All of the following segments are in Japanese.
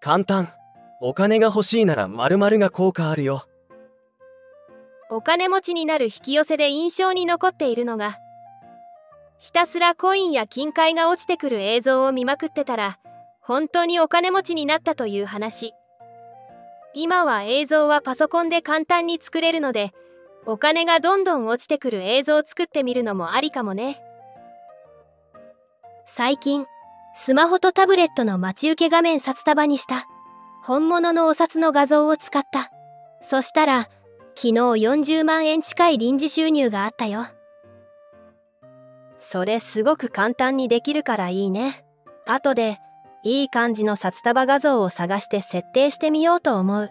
簡単。お金が欲しいなら〇〇が効果あるよ。お金持ちになる引き寄せで印象に残っているのがひたすらコインや金塊が落ちてくる映像を見まくってたら本当にお金持ちになったという話。今は映像はパソコンで簡単に作れるのでお金がどんどん落ちてくる映像を作ってみるのもありかもね。最近スマホとタブレットの待ち受け画面札束にした。本物のお札の画像を使った。そしたら昨日40万円近い臨時収入があったよ。それすごく簡単にできるからいいね。後でいい感じの札束画像を探して設定してみようと思う。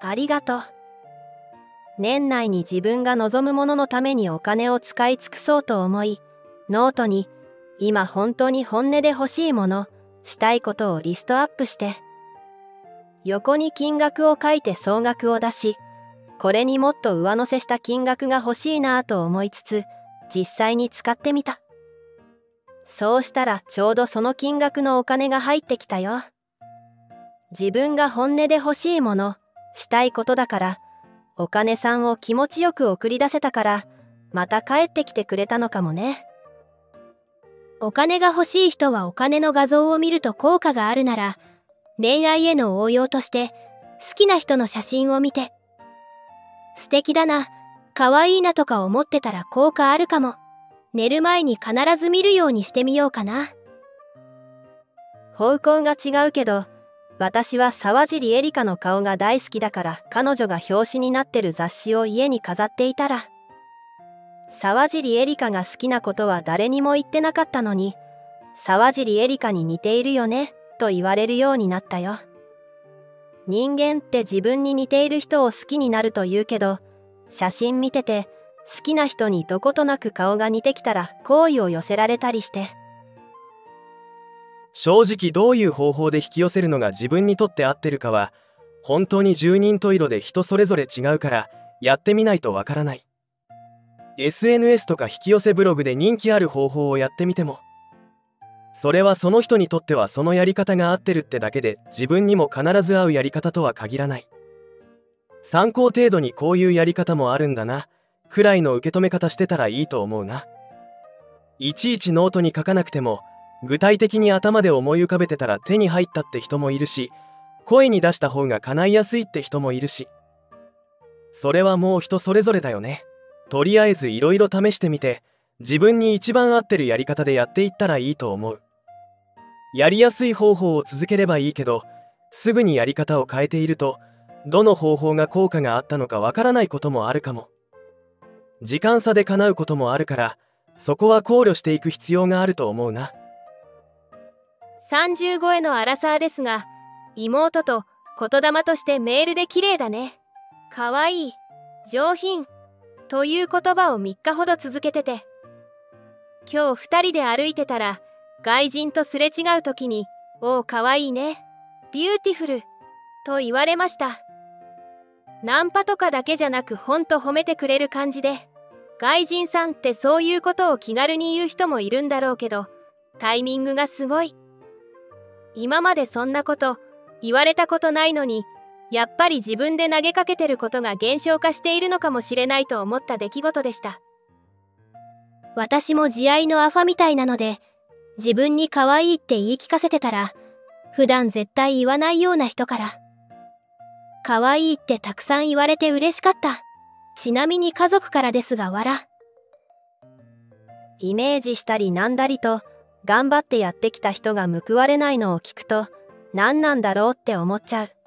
ありがとう。年内に自分が望むもののためにお金を使い尽くそうと思いノートに今本当に本音で欲しいものしたいことをリストアップして。横に金額を書いて総額を出しこれにもっと上乗せした金額が欲しいなぁと思いつつ実際に使ってみた。そうしたらちょうどその金額のお金が入ってきたよ。自分が本音で欲しいものしたいことだからお金さんを気持ちよく送り出せたからまた帰ってきてくれたのかもね。お金が欲しい人はお金の画像を見ると効果があるなら恋愛への応用として好きな人の写真を見て素敵だな可愛いなとか思ってたら効果あるかも寝る前に必ず見るようにしてみようかな。方向が違うけど私は沢尻エリカの顔が大好きだから彼女が表紙になってる雑誌を家に飾っていたら沢尻エリカが好きなことは誰にも言ってなかったのに沢尻エリカに似ているよねと言われるようになったよ。人間って自分に似ている人を好きになると言うけど写真見てて好きな人にどことなく顔が似てきたら好意を寄せられたりして。正直どういう方法で引き寄せるのが自分にとって合ってるかは本当に十人十色で人それぞれ違うからやってみないとわからない。SNS とか引き寄せブログで人気ある方法をやってみても。それはその人にとってはそのやり方が合ってるってだけで自分にも必ず合うやり方とは限らない。参考程度にこういうやり方もあるんだなくらいの受け止め方してたらいいと思うな。いちいちノートに書かなくても具体的に頭で思い浮かべてたら手に入ったって人もいるし声に出した方が叶いやすいって人もいるし。それはもう人それぞれだよね。とりあえずいろいろ試してみて自分に一番合ってるやり方でやっていったらいいと思う。やりやすい方法を続ければいいけどすぐにやり方を変えているとどの方法が効果があったのかわからないこともあるかも。時間差で叶うこともあるからそこは考慮していく必要があると思うな。30超えのアラサーですが妹と言霊としてメールで綺麗だね。かわいい。上品。という言葉を3日ほど続けてて。今日2人で歩いてたら外人とすれ違う時に「おおかわいいね beautiful」と言われました。ナンパとかだけじゃなくほんと褒めてくれる感じで外人さんってそういうことを気軽に言う人もいるんだろうけどタイミングがすごい。今までそんなこと言われたことないのにやっぱり自分で投げかけてることが減少化しているのかもしれないと思った出来事でした。私も慈愛のアファみたいなので自分に可愛いって言い聞かせてたら普段絶対言わないような人から可愛いってたくさん言われて嬉しかった。ちなみに家族からですが笑。イメージしたりなんだりと頑張ってやってきた人が報われないのを聞くと何なんだろうって思っちゃう。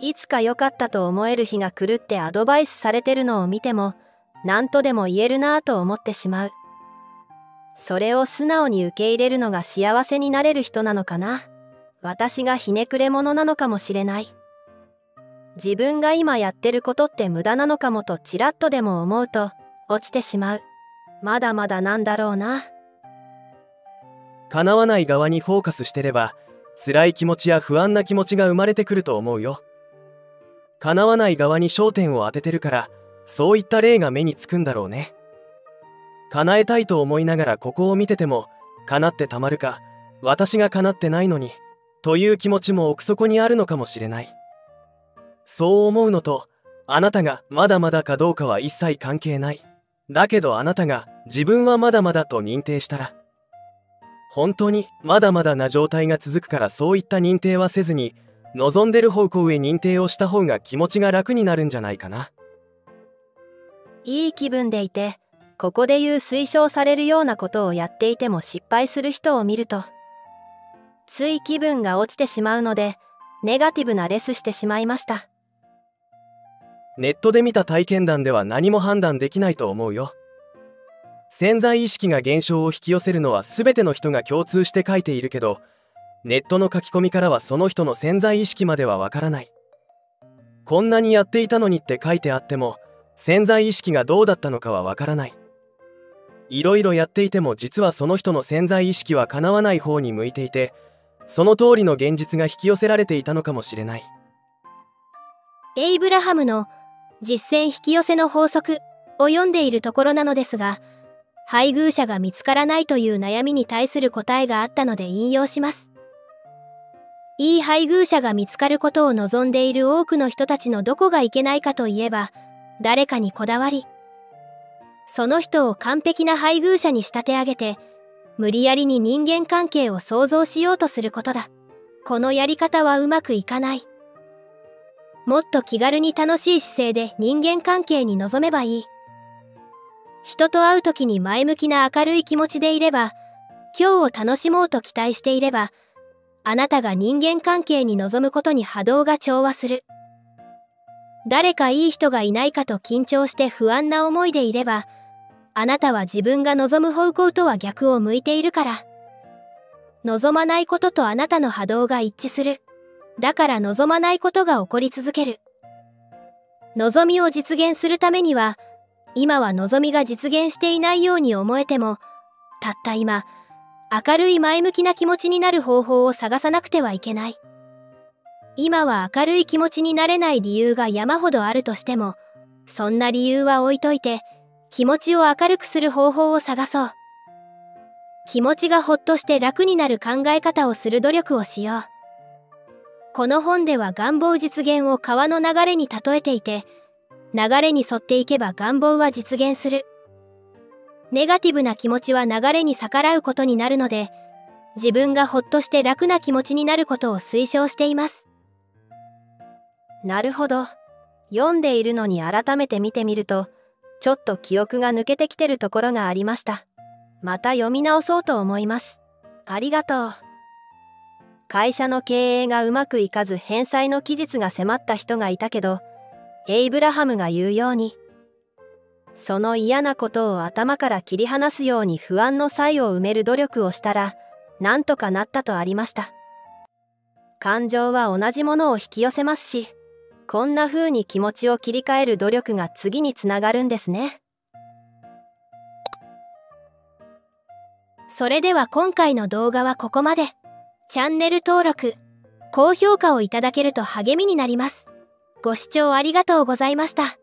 いつか良かったと思える日が来るってアドバイスされてるのを見ても何とでも言えるなぁと思ってしまう。それを素直に受け入れるのが幸せになれる人なのかな？私がひねくれ者なのかもしれない。自分が今やってることって無駄なのかもとちらっとでも思うと落ちてしまう。まだまだなんだろうな。叶わない側にフォーカスしてれば辛い気持ちや不安な気持ちが生まれてくると思うよ。叶わない側に焦点を当ててるからそういった例が目につくんだろうね。叶えたいと思いながらここを見てても叶ってたまるか私が叶ってないのにという気持ちも奥底にあるのかもしれない。そう思うのとあなたがまだまだかどうかは一切関係ない。だけどあなたが自分はまだまだと認定したら本当にまだまだな状態が続くからそういった認定はせずに望んでる方向へ認定をした方が気持ちが楽になるんじゃないかな。いい気分でいてここで言う推奨されるようなことをやっていても失敗する人を見るとつい気分が落ちてしまうのでネガティブなレスしてしまいました。ネットで見た体験談では何も判断できないと思うよ。潜在意識が現象を引き寄せるのは全ての人が共通して書いているけどネットの書き込みからはその人の潜在意識まではわからない。こんなにやっていたのにって書いてあっても潜在意識がどうだったのかはわからない。いろいろやっていても実はその人の潜在意識は叶わない方に向いていてその通りの現実が引き寄せられていたのかもしれない。エイブラハムの実践引き寄せの法則を読んでいるところなのですが配偶者が見つからないという悩みに対する答えがあったので引用します。いい配偶者が見つかることを望んでいる多くの人たちのどこがいけないかといえば誰かにこだわりその人を完璧な配偶者に仕立て上げて無理やりに人間関係を想像しようとすることだ。このやり方はうまくいかない。もっと気軽に楽しい姿勢で人間関係に臨めばいい。人と会う時に前向きな明るい気持ちでいれば今日を楽しもうと期待していればあなたが人間関係に臨むことに波動が調和する誰かいい人がいないかと緊張して不安な思いでいればあなたは自分が望む方向とは逆を向いているから。望まないこととあなたの波動が一致する。だから望まないことが起こり続ける。望みを実現するためには、今は望みが実現していないように思えても、たった今、明るい前向きな気持ちになる方法を探さなくてはいけない。今は明るい気持ちになれない理由が山ほどあるとしても、そんな理由は置いといて、気持ちを明るくする方法を探そう。気持ちがほっとして楽になる考え方をする努力をしよう。この本では願望実現を川の流れに例えていて流れに沿っていけば願望は実現する。ネガティブな気持ちは流れに逆らうことになるので自分がほっとして楽な気持ちになることを推奨しています。なるほど。読んでいるのに改めて見てみるとちょっと記憶が抜けてきてるところがありました。また読み直そうと思います。ありがとう。会社の経営がうまくいかず返済の期日が迫った人がいたけどエイブラハムが言うようにその嫌なことを頭から切り離すように不安の際を埋める努力をしたらなんとかなったとありました。感情は同じものを引き寄せますしこんな風に気持ちを切り替える努力が次につながるんですね。それでは今回の動画はここまで。チャンネル登録高評価をいただけると励みになります。ご視聴ありがとうございました。